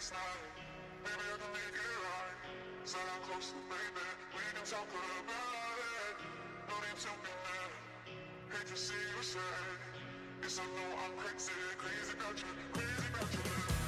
slide. Maybe I can make it right. Said I'm close to baby. We can talk about it. No need to be mad. Hate to see you sad. Yes, I know I'm crazy, crazy about you, crazy about you.